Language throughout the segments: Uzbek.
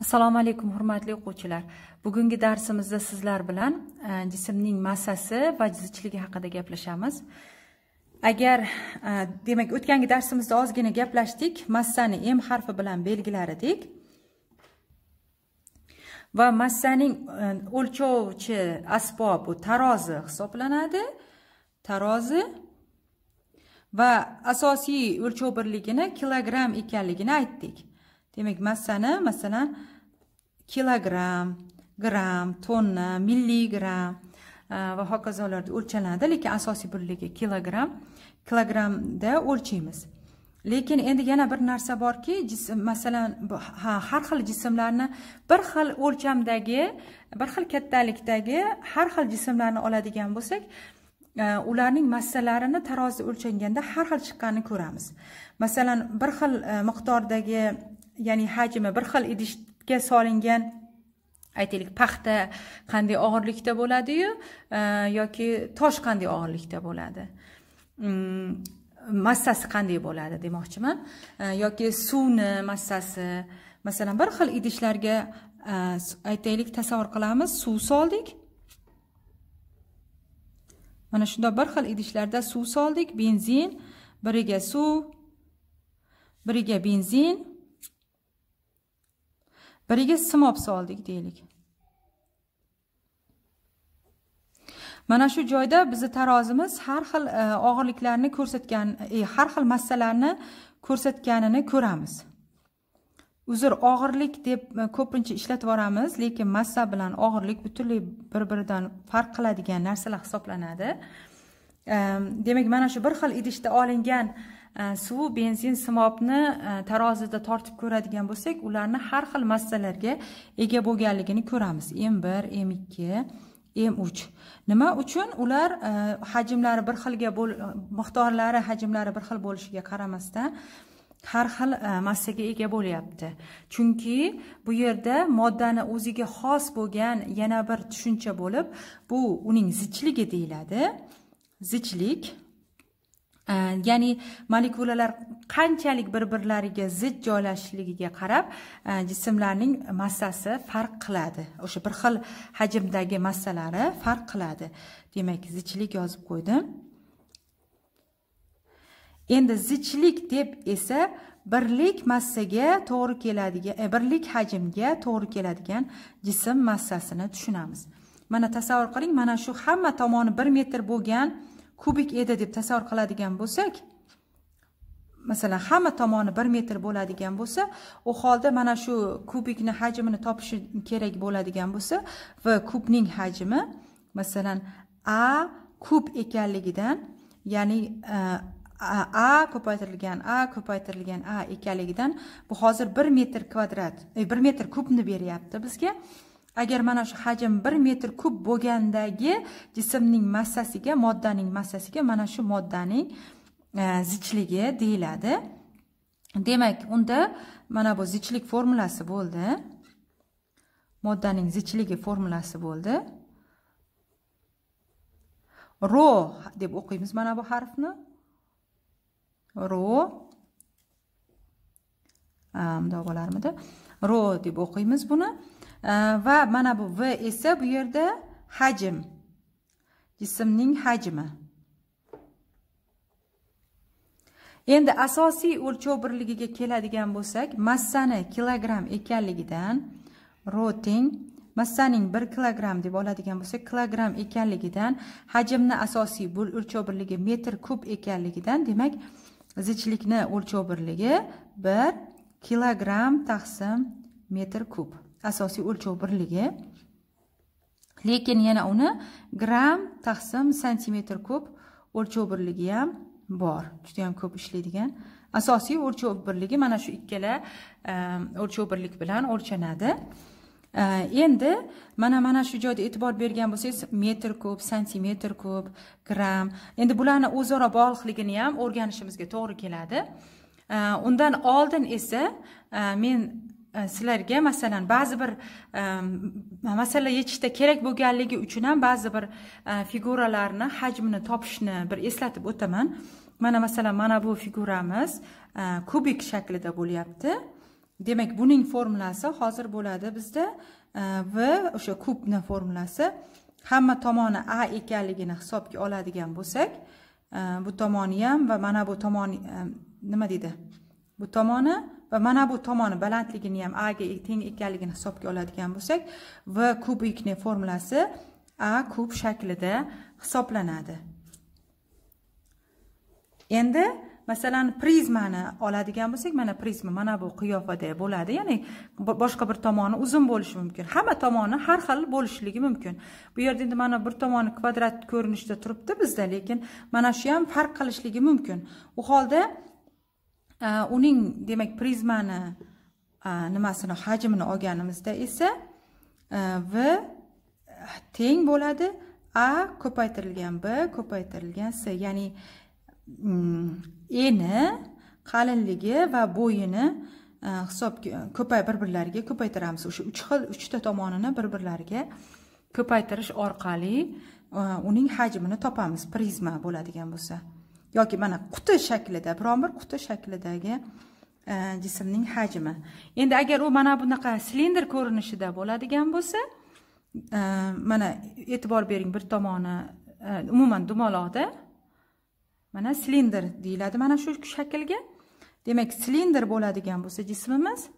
assalomu alaykum hurmatli o'quvchilar. Bugungi darsimizda sizlar bilan e, jismning massasi va zichligi haqida gaplashamiz. Agar e, demak o'tgangi darsimizda ozgina gaplashdik massani m harfi bilan belgilar edik va massaning e, o'lchovchi asbob bu tarozi hisoblanadi. Tarozi va asosiy o'lchov birligini kilogramm ekanligini aytdik. Demak massani masalan kilogramm gramm tonna milligramm e, va hokazolarda o'lchanadi lekin asosiy birligi kilogramm. Kilogrammda o'lchaymiz. Lekin endi yana bir narsa borki jism masalan ha har xil jismlarni bir xil o'lchamdagi bir xil kattalikdagi har xil jismlarni oladigan bo'lsak e, ularning massalarini tarozi o'lchanganda har xil chiqqanini ko'ramiz. Masalan bir xil e, miqdordagi ya'ni hajmi bir xil ga solingan aytaylik paxta qanday og'irlikda bo'ladiyu e, yoki tosh qanday og'irlikda bo'ladi? Mm, massasi qanday bo'ladi demoqchiman. E, yoki suvni massasi masalan bir xil idishlarga e, aytaylik tasavvur qilamiz suv soldik. Mana shundoq bir xil idishlarda suv soldik benzin biriga suv biriga benzin biriga simob soldik deylik. Mana shu joyda bizni tarozimiz har xil e, og'irliklarni ko'rsatgan e, har xil massalarni ko'rsatganini ko'ramiz. Uzr og'irlik deb e, ko'pincha ishlatib yuboramiz lekin massa bilan og'irlik butunlay bir biridan farq qiladigan narsalar hisoblanadi. Demak mana shu bir xil idishda olingan E, suv benzin simobni e, tarozida tortib ko'radigan bo'lsak ularni har xil massalarga ega bo'lganligini ko'ramiz. M bir m ikki m uch. Nima uchun? Ular e, hajmlari bir xilga miqdorlari hajmlari bir xil bo'lishiga qaramasdan har xil massaga ega bo'lyapti. Chunki bu yerda moddani o'ziga xos bo'lgan yana bir tushuncha bo'lib bu uning zichligi deyiladi. Zichlik Э, ya'ni molekulalar qanchalik bir birlariga zid joylashishligiga qarab э, jismlarning massasi farq qiladi. O'sha bir xil hajmdagi massalari farq qiladi. Demak zichlik yozib qo'ydim. Endi zichlik deb esa birlik massaga to'g'ri keladigan e, birlik hajmga to'g'ri keladigan jism massasini tushunamiz. Mana tasavvur qiling mana shu hamma tomoni bir metr bo'lgan kubik edi deb tasavvur qiladigan bo'lsak masalan hamma tomoni bir metr bo'ladigan bo'lsa u holda mana shu kubikni hajmini topishi kerak bo'ladigan bo'lsa va kubning hajmi masalan a kub ekanligidan ya'ni e, a ko'paytirilgan a ko'paytirilgan a ekanligidan bu hozir bir metr kvadrat e, bir metr kubni beryapti bizga. Agar mana shu hajm bir metr kub bo'lgandagi jismning massasiga moddaning massasiga mana shu moddaning e, zichligi deyiladi. Demak unda mana bu zichlik formulasi bo'ldi. Moddaning zichligi formulasi bo'ldi. Ro deb o'qiymiz mana bu harfni. Ro bundoq bo'larmidi? Ro deb o'qiymiz buni. Э, va mana bu v esa bu yerda hajm. Jismning hajmi. Endi asosiy o'lchov birligiga keladigan bo'lsak massani kilogramm ekanligidan ro teng massaning bir kilogramm deb oladigan bo'lsak kilogramm ekanligidan hajmni asosiy o'lchov birligi metr kub ekanligidan demak zichlikni o'lchov birligi bir kilogramm taqsim metr kub asosiy o'lchov birligi. Lekin yana uni gramm taqsim santimetr kub o'lchov birligi ham bor. Juda yam ko'p ishlaydigan asosiy o'lchov birligi mana shu ikkala ehm, o'lchov birlik bilan o'lchanadi. Ehm, endi mana mana shu joyda e'tibor bergan bo'lsangiz metr kub santimetr kub gramm endi bularni o'zaro bog'liqligini ham o'rganishimizga to'g'ri keladi. Ehm, undan oldin esa men E, sizlarga masalan ba'zi bir e, masala yechishda kerak bo'lganligi uchun ham ba'zi bir e, figuralarni hajmini topishni bir eslatib o'taman. Mana masalan mana bu figuramiz kubik shaklida bo'lyapti. Demak buning formulasi hozir bo'ladi bizda v o'sha kubni formulasi. Hamma tomoni a ekanligini hisobga oladigan bo'lsak bu tomoni ham va mana bu tomoni nima deydi? Bu tomoni va mana bu tomoni balandligini ham a ga e, teng ekanligini hisobga oladigan bo'lsak v kubikni formulasi a kub shaklida hisoblanadi. Endi masalan prizmani oladigan bo'lsak mana prizma mana bu qiyofada bo'ladi. Ya'ni boshqa bir tomoni uzun bo'lishi mumkin. Hamma tomoni har xil bo'lishligi mumkin. Bu yerda endi mana bir tomoni kvadrat ko'rinishda turibdi bizda lekin mana shu ham farq qilishligi mumkin. U holda Э, uning demak prizmani э, nimasini hajmini olganimizda esa э, v teng bo'ladi a ko'paytirilgan b ko'paytirilgan s. Ya'ni mm, eni qalinligi va bo'yini e, hisobga ko'pay bir birlariga ko'paytiramiz. O'sha uch xil uchta tomonini bir birlariga ko'paytirish orqali e, uning hajmini topamiz. Prizma bo'ladigan bo'lsa. Yoki mana quti shaklida biron bir quti shaklidagi e, jismning hajmi. Endi agar u mana bunaqa silindr ko'rinishida bo'ladigan bo'lsa e, mana e'tibor bering bir tomoni e, umuman dumaloqda mana silindr deyiladi mana shu shaklga. Demak silindr bo'ladigan bo'lsa jismimiz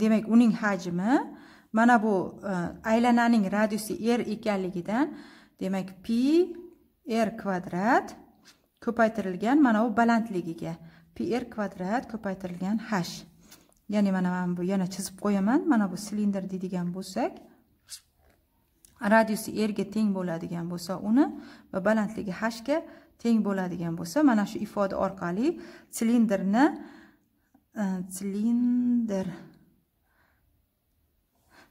demak uning hajmi mana bu aylananing radiusi r ekanligidan demak pi r kvadrat ko'paytirilgan mana bu balandligiga. Pi r kvadrat ko'paytirilgan h ya'ni mana mana bu yana chizib qo'yaman. Mana bu silindr deydigan bo'lsak radiusi erga teng bo'ladigan bo'lsa uni va balandligi hga teng bo'ladigan bo'lsa mana shu ifoda orqali silindrni e, silindr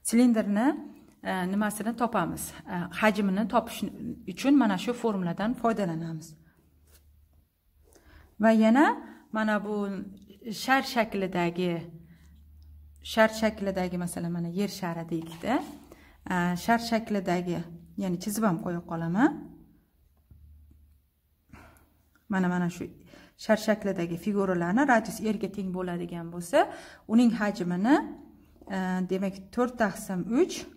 silindrni Э, nimasini topamiz. Э, hajmini topish uchun mana shu formuladan foydalanamiz. Va yana mana bu shar shaklidagi shar shaklidagi masalan mana yer shari deylikda э, shar shaklidagi ya'ni chizib ham qo'ya qolaman. Mana mana shu shar shaklidagi figuralarni radius erga teng bo'ladigan bo'lsa uning hajmini demak to'rt taqsim uch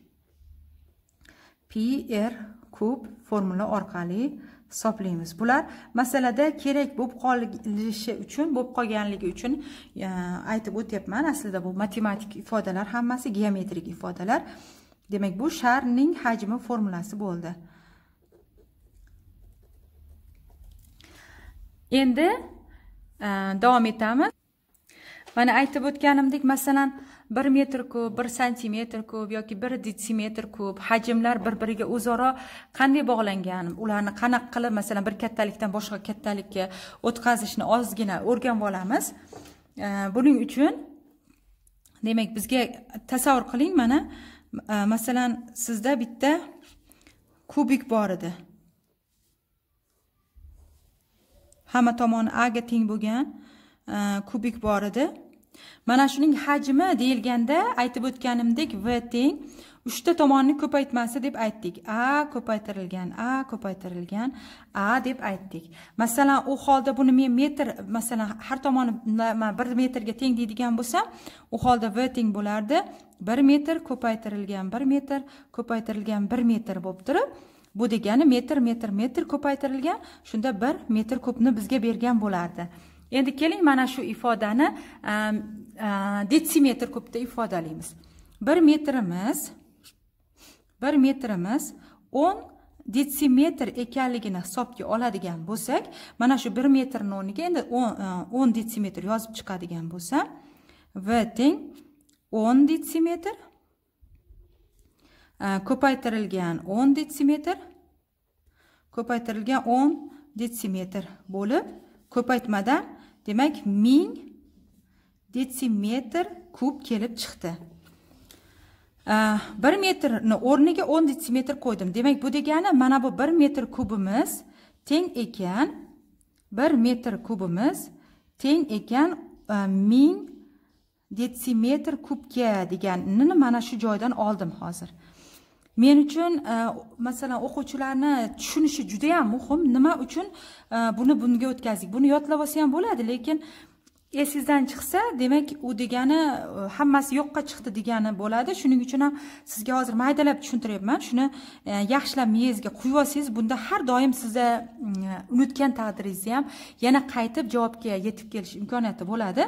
pr kub formula orqali hisoblaymiz. Bular masalada kerak bo'lib qolishi uchun bo'lib qolganligi uchun e, aytib o'tyapman. Aslida bu matematik ifodalar hammasi geometrik ifodalar. Demak bu sharning hajmi formulasi bo'ldi. Endi e, davom etamiz. Mana aytib o'tganimdek masalan bir metr kub bir santimetr kub yoki bir detsimetr kub hajmlar bir biriga o'zaro qanday bog'langan? Ularni qanaqa qilib masalan bir kattalikdan boshqa kattalikka o'tkazishni ozgina o'rganib olamiz. Buning uchun demak bizga tasavvur qiling mana e, masalan sizda bitta kubik bor edi. Hamma tomoni a ga teng bo'lgan e, kubik bor edi. Mana shuning hajmi deyilganda aytib o'tganimdek v teng uchta tomonni ko'paytmasi deb aytdik. A ko'paytirilgan a ko'paytirilgan a deb aytdik. Masalan u holda buni men metr masalan har tomoni bir metrga teng deydigan bo'lsam u holda v teng bo'lardi. Bir metr ko'paytirilgan bir metr ko'paytirilgan bir metr bo'lib turib bu degani metr metr metr ko'paytirilgan shunda bir metr kubni bizga bergan bo'lardi. Endi keling mana shu ifodani ehm, ehm, detsimetr kubda ifodalaymiz. Bir metrimiz bir metrimiz o'n detsimetr ekanligini hisobga oladigan bo'lsak mana shu bir metrni o'rniga endi o'n desimetr detsimetr yozib chiqadigan bo'lsam v teng o'n detsimetr e, ko'paytirilgan o'n detsimetr ko'paytirilgan o'n detsimetr bo'lib ko'paytmadan demak ming detsimetr kub kelib chiqdi. Bir metrni o'rniga o'n detsimetr qo'ydim. Demak bu degani mana bu bir metr kubimiz teng ekan bir metr kubimiz teng ekan e, ming detsimetr kubga deganini mana shu joydan oldim hozir. Men uchun e, masalan o'quvchilarni tushunishi juda yam muhim. Nima uchun? E, buni bunga o'tkazdik. Buni yodlab olsa ham bo'ladi lekin esingizdan chiqsa demak u degani e, hammasi yo'qqa chiqdi degani bo'ladi. Shuning uchun ham sizga hozir maydalab tushuntiryapman. Shuni yaxshilab miyangizga quyib olsangiz bunda har doim sizni mm, unutgan taqdiringizda ham yana qaytib javobga yetib kelish imkoniyati bo'ladi.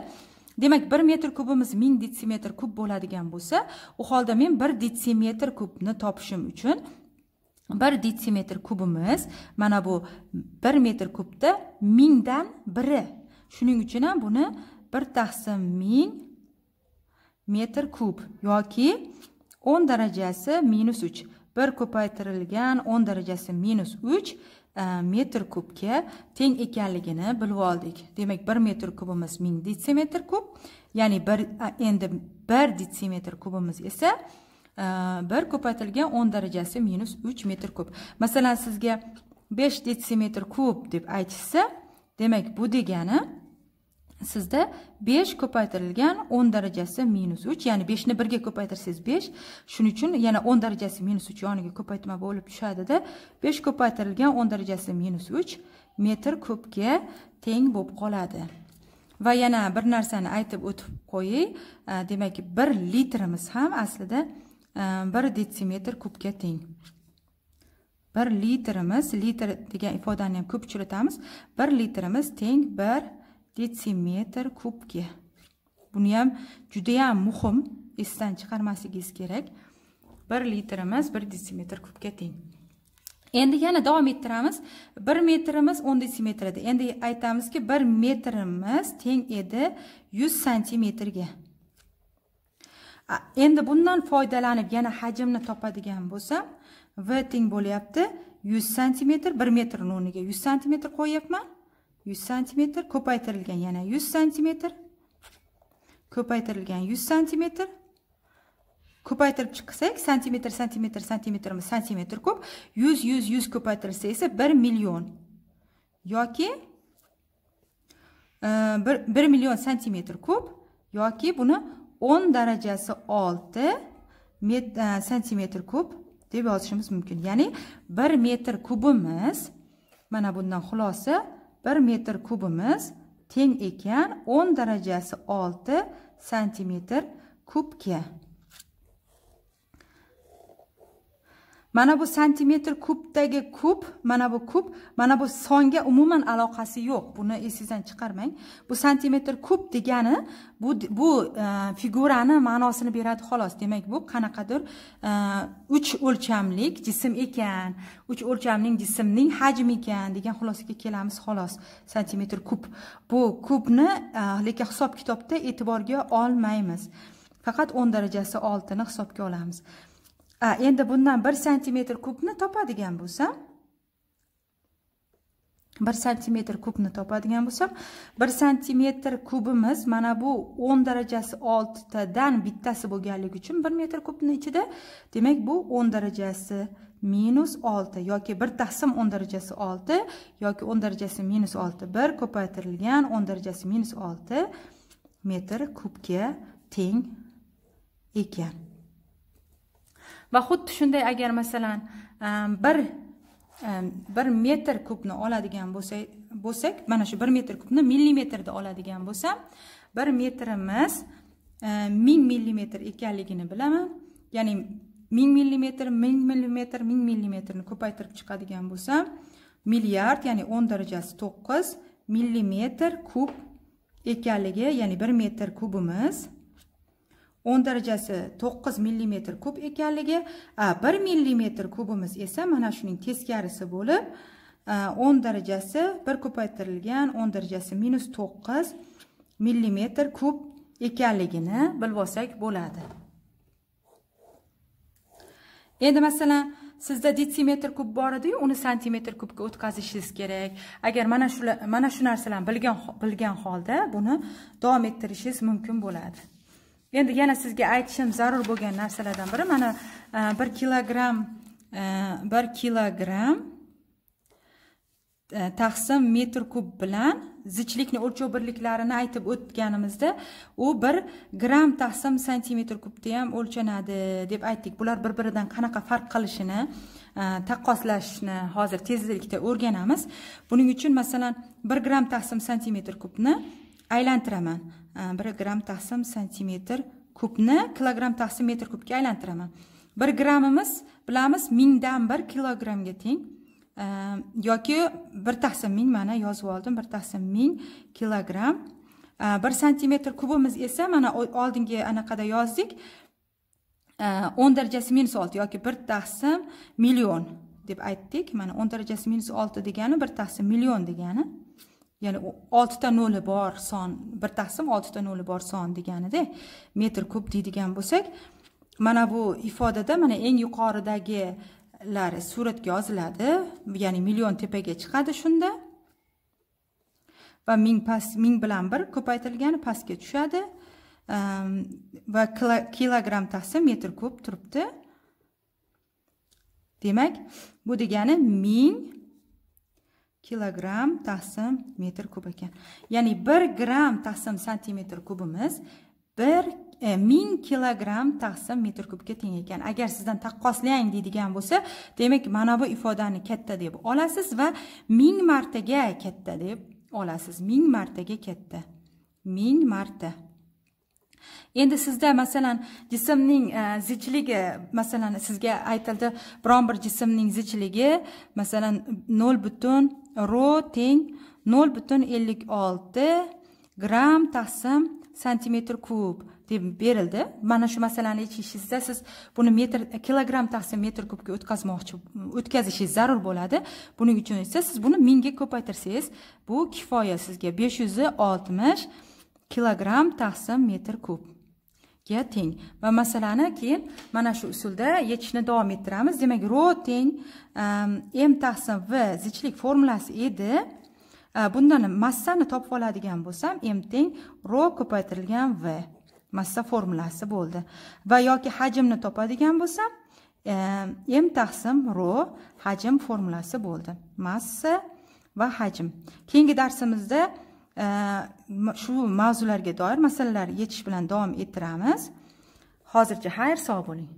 Demak bir metr kubimiz ming detsimetr kub bo'ladigan bo'lsa u holda men bir detsimetr kubni topishim uchun bir detsimetr kubimiz mana bu bir metr kubda mingdan biri. Shuning uchun ham buni bir taqsim ming metr kub yoki o'n darajasi minus uch. Bir ko'paytirilgan o'n darajasi minus uch E, metr kubga teng ekanligini bilib oldik. Demak bir metr kubimiz ming detsimetr kub ya'ni bir endi bir detsimetr kubimiz esa e, bir ko'paytirilgan o'n darajasi minus uch metr kub. Masalan sizga besh detsimetr kub deb aytishsa demak bu degani sizda besh ko'paytirilgan o'n darajasi minus uch ya'ni beshni birga ko'paytirsangiz besh shuning uchun yana o'n darajasi minus uch yoniga ko'paytma bo'lib tushadida besh ko'paytirilgan o'n darajasi minus uch metr kubga teng bo'lib qoladi. Va yana bir narsani aytib o'tib qo'yay demak bir litrimiz ham aslida bir detsimetr kubga teng. Bir litrimiz litr degan ifodani ham ko'p uchratamiz bir litrimiz teng bir detsimetr kubga buni ham judayam muhim esdan chiqarmasligingiz kerak. Bir litrimiz bir detsimetr kubga teng. Endi yana davom ettiramiz. Bir metrimiz o'n detsimetr edi. Endi aytamizki bir metrimiz teng edi yuz santimetrga. Endi bundan foydalanib yana hajmni topadigan bo'lsam v teng bo'lyapti. Yuz santimetr bir metrni o'rniga yuz santimetr qo'yyapman. 100 santimetr ko'paytirilgan yana 100 santimetr ko'paytirilgan 100 santimetr ko'paytirib chiqsak santimetr santimetr santimetrimiz santimetr ko'p 100 100 100 ko'paytirilsa esa 1 million yoki 1 million santimetr ko'p yoki buni 10 darajasi 6 santimetr ko'p deb yozishimiz mumkin. Ya'ni 1 metr kubimiz mana bundan xulosa bir metr kubimiz teng ekan o'n darajasi olti santimetr kubga. Mana bu santimetr kubdagi kub mana bu kub mana bu songa umuman aloqasi yo'q. Buni esingizdan chiqarmang. Bu santimetr kub degani bu bu e, figurani ma'nosini beradi xolos. Demak bu qanaqadir e, uch o'lchamlik jism ekan. Uch o'lchamning jismning hajmi ekan degan xulosaga kelamiz xolos. Santimetr kub. Bu kubni e, lekin hisob kitobda e'tiborga olmaymiz. Faqat o'n darajasi oltini hisobga olamiz. Endi bundan bir santimetr kubni topadigan bo'lsam bir santimetr kubni topadigan bo'lsam bir santimetr kubimiz mana bu o'n darajasi oltitadan bittasi bo'lganligi uchun bir metr kubni ichida demak bu o'n darajasi minus olti yoki bir taqsim o'n darajasi olti yoki o'n darajasi minus olti bir ko'paytirilgan o'n darajasi minus olti metr kubga teng ekan. Va xuddi shunday agar masalan bir bir metr kubni oladigan bo'lsak bo'lsak mana shu bir metr kubni millimetrda oladigan bo'lsam bir metrimiz e, ming millimetr ekanligini bilaman. Ya'ni ming millimetr ming millimetr ming millimetrni ko'paytirib chiqadigan bo'lsam milliard ya'ni o'n darajasi to'qqiz millimetr kub ekanligi ya'ni bir metr kubimiz o'n darajasi to'qqiz millimetr kub ekanligi bir millimetr kubimiz esa mana shuning teskarisi bo'lib o'n darajasi bir ko'paytirilgan o'n darajasi minus to'qqiz millimetr kub ekanligini bilib olsak bo'ladi. Endi masalan sizda detsimetr kub bor ediyu uni santimetr kubga o'tkazishingiz kerak. Agar mana shu mana shu narsalarni bilgan bilgan holda buni davom ettirishingiz mumkin bo'ladi. Endi yana sizga aytishim zarur bo'lgan narsalardan biri mana e, bir kilogramm e, bir kilogramm e, taqsim metr kub bilan zichlikni o'lchov birliklarini aytib o'tganimizda u bir gramm taqsim santimetr kubda ham o'lchanadi deb aytdik. Bular bir biridan qanaqa farq qilishini taqqoslashni hozir tezlikda o'rganamiz. Buning uchun masalan bir gramm taqsim santimetr kubni aylantiraman. Э, bir gramm taqsim santimetr kubni kilogramm taqsim metr kubga aylantiraman. Bir grammimiz bilamiz mingdan bir kilogrammga teng. Э, yoki bir taqsim ming mana yozib oldim bir taqsim ming kilogramm э, bir santimetr kubimiz esa mana oldingi anaqada yozdik. O'n darajasi minus olti yoki bir taqsim million deb aytdik. Mana o'n darajasi minus olti degani bir taqsim million degani. Ya'ni oltita noli bor son bir taqsim oltita noli bor son deganida metr kub deydigan bo'lsak mana bu ifodada mana eng yuqoridagilar suratga yoziladi ya'ni million tepaga chiqadi shunda va ming past ming bilan bir ko'paytirilgani pastga tushadi. Ehm, va kilogramm taqsim metr kub turibdi. Demak bu degani ming kilogramm taqsim metr kub ekan. Ya'ni bir gramm taqsim santimetr kubimiz bir e, ming kilogramm taqsim metr kubga teng ekan. Agar sizdan taqqoslang deydigan bo'lsa demak mana bu ifodani katta deb olasiz va ming martaga katta deb olasiz. Ming martaga katta. Ming marta. Endi sizda masalan jismning e, zichligi masalan sizga aytildi biron bir jismning zichligi masalan nol butun ro teng nol butun ellik olti gramm taqsim santimetr kub deb berildi. Mana shu masalani yechishingizda siz buni metr kilogramm taqsim metr kubga o'tkazmoqchi o'tkazishingiz zarur bo'ladi. Buning uchun esa siz buni mingga ko'paytirsangiz bu kifoya sizga besh yuz oltmish kilogramm taqsim metr kub ga teng. Va masalani keyin mana shu usulda yechishni davom ettiramiz. Demak ro teng ehm, m taqsim v zichlik formulasi edi. E, bundan massani topib oladigan bo'lsam m teng ro ko'paytirilgan v massa formulasi bo'ldi. Va yoki hajmni topadigan bo'lsam e, m taqsim ro hajm formulasi bo'ldi. Massa va hajm. Keyingi darsimizda shu mavzularga doir masalalar yetish bilan davom ettiramiz. Hozircha xayr sog' bo'ling.